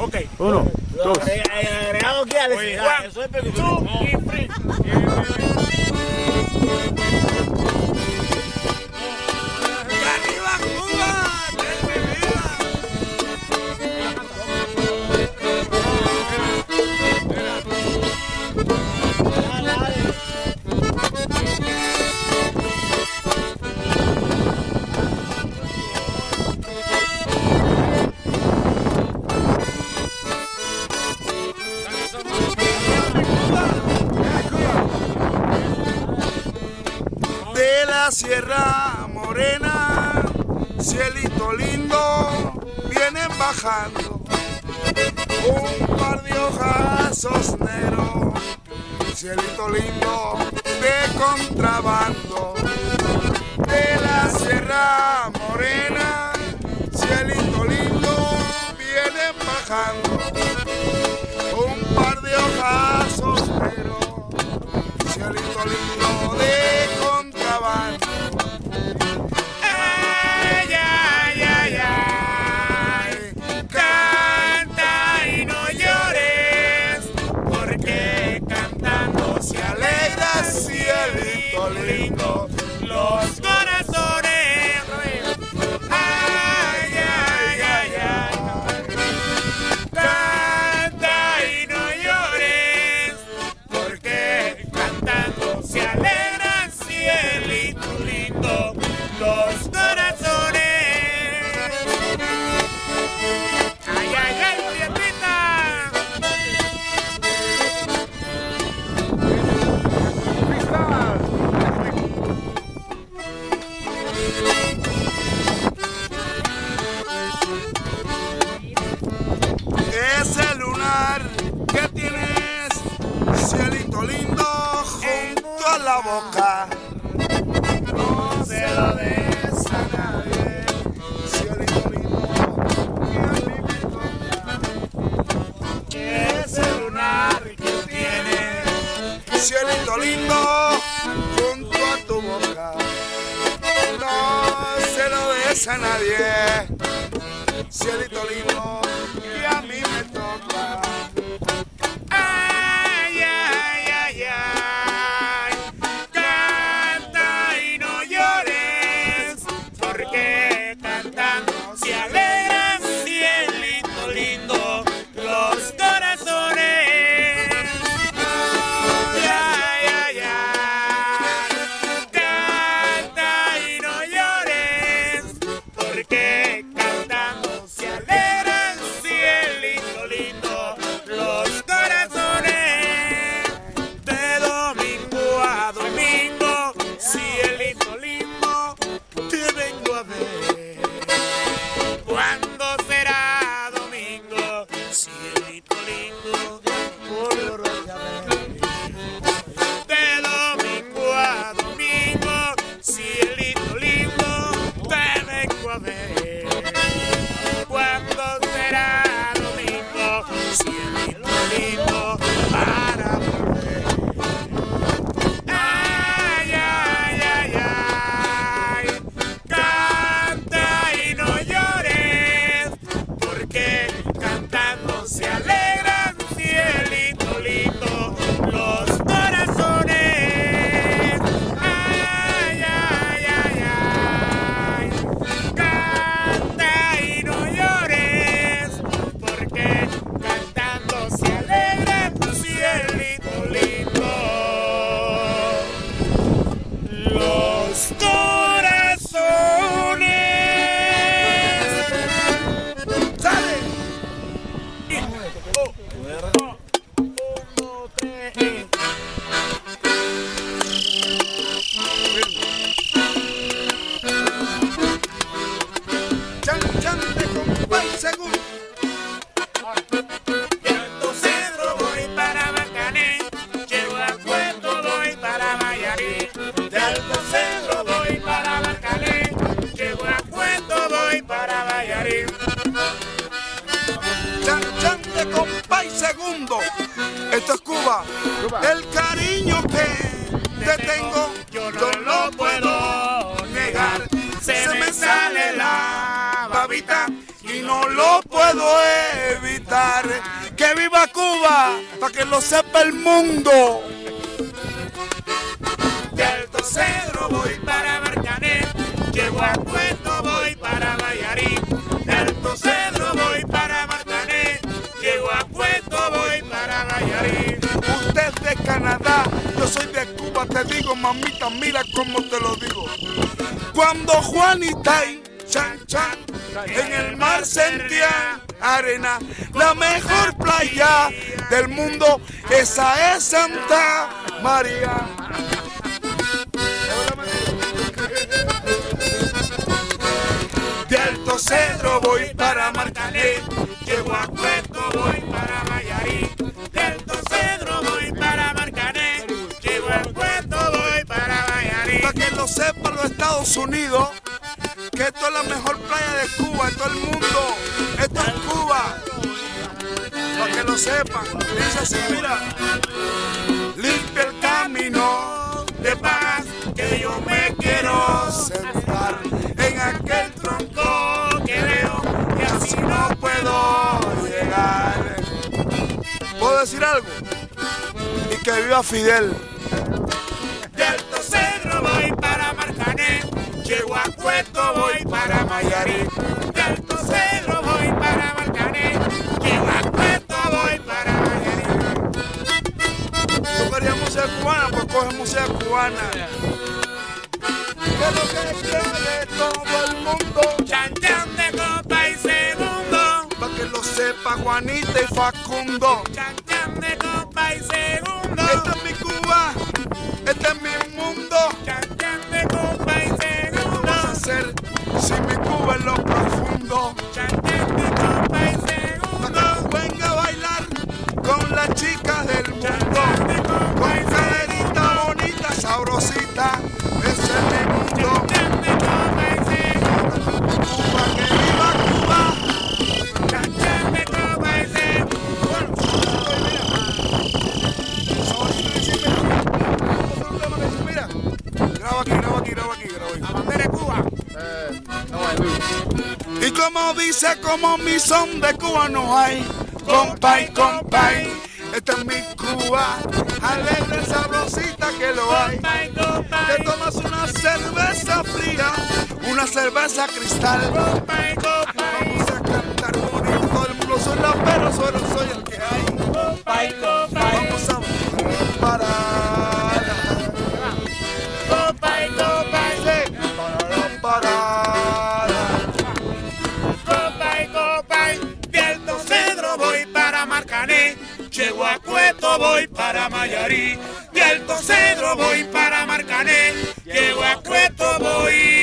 Ok. Uno, dos. Agregado aquí a Oye, decir, one, eso es two y. ¡Arriba Sierra Morena, cielito lindo, vienen bajando. Un par de ojazos negros, cielito lindo de contrabando. De la Sierra Morena, cielito lindo, vienen bajando. Un par de ojazos negros cielito lindo de contrabando. Cielito lindo, junto a tu boca. No se lo des a nadie cielito lindo De Alto Cedro voy para Bacané, llego a Puerto voy para Mayarí. De Alto Cedro voy para Bacané, llego a Puerto voy para Mayarí. Chan, chan de compás segundo. Esto es Cuba. El cariño que te tengo, yo no lo puedo negar. Se me sale la babita no lo puedo evitar. Que viva Cuba, para que lo sepa el mundo. De Alto Cedro voy para Marcané, llego a Puerto, voy para Bayarí. De Alto Cedro voy para Marcané, llego a Puerto, voy para Bayarí. Usted es de Canadá, yo soy de Cuba, te digo mamita, mira cómo te lo digo. Cuando Juanita y Chan Chan en el mar sentía arena, la mejor playa del mundo, esa es Santa María. De Alto Cedro voy para Marcané, Llego a Puerto, voy para Bayarí. De Alto Cedro voy para Marcané, llego a Puerto, voy para Bayarí. para que lo sepan los Estados Unidos, que esto es la mejor playa de Cuba, en todo el mundo. Esto es Cuba. Para que lo sepan. Dice así, mira. Limpia el camino de paz que yo me quiero sentar en aquel tronco que veo y así no puedo llegar. ¿Puedo decir algo? Y que viva Fidel. Puerto, voy para Mayarí. De Alto Cedro voy para llego a Puerto, voy para Mayarí. Tú querías música cubana, pues coge música cubana. Que es lo que quiere todo el mundo. Chan chan de copa y segundo, Para que lo sepa Juanita y Facundo. chan chan de copa y segundo, Esta es mi Cuba, este es mi graba aquí, aquí. La bandera de Cuba. Y como dice, como mi son de Cuba no hay, compay, compay. Esta es mi Cuba, alegre, sabrosita que lo hay. Te tomas una cerveza fría, una cerveza cristal. Vamos a cantar bonito, todo el mundo soy la pero solo llego a Cueto voy para Mayarí, de Alto Cedro voy para Marcané, llego a Cueto voy